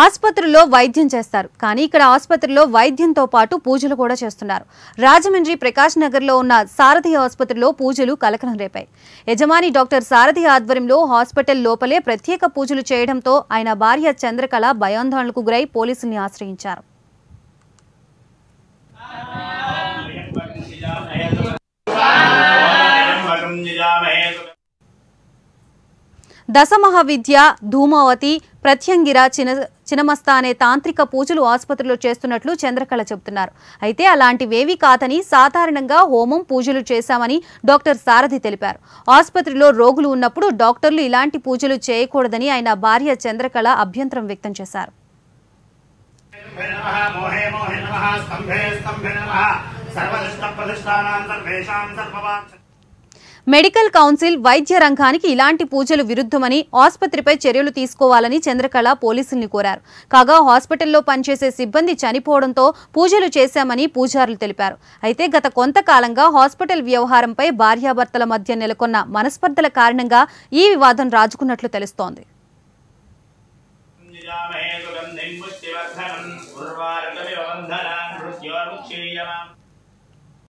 ఆసుపత్రుల్లో వైద్యం చేస్తారు. కానీ ఇక్కడ ఆసుపత్రిలో వైద్యంతో పాటు పూజలు కూడా చేస్తున్నారు. రాజమండ్రి ప్రకాష్ నగర్లో ఉన్న సారథి ఆసుపత్రిలో పూజలు కలకలం రేపాయి. యజమాని డాక్టర్ సారథి ఆధ్వర్యంలో హాస్పిటల్ లోపలే ప్రత్యేక పూజలు చేయడంతో ఆయన భార్య చంద్రకళ భయాందోళనకు గురై పోలీసుల్ని ఆశ్రయించారు. దశమహావిద్య ధూమావతి ప్రత్యంగిర చిన చినమస్తా అనే తాంత్రిక పూజలు ఆసుపత్రిలో చేస్తున్నట్లు చంద్రకళ చెబుతున్నారు. అయితే అలాంటివేవీ కాదని సాధారణంగా హోమం పూజలు చేశామని డాక్టర్ సారథి తెలిపారు. ఆసుపత్రిలో రోగులు ఉన్నప్పుడు డాక్టర్లు ఇలాంటి పూజలు చేయకూడదని ఆయన భార్య చంద్రకళ అభ్యంతరం వ్యక్తం చేశారు. మోహే మోహే నమః మెడికల్ కౌన్సిల్ వైద్య రంగానికి ఇలాంటి పూజలు విరుద్ధమని ఆసుపత్రిపై చర్యలు తీసుకోవాలని చంద్రకళ పోలీసుల్ని కోరారు. కాగా హాస్పిటల్లో పనిచేసే సిబ్బంది చనిపోవడంతో పూజలు చేశామని పూజారులు తెలిపారు. అయితే గత కొంతకాలంగా హాస్పిటల్ వ్యవహారంపై భార్యాభర్తల మధ్య నెలకొన్న మనస్పర్ధల కారణంగా ఈ వివాదం రాజుకున్నట్లు తెలుస్తోంది.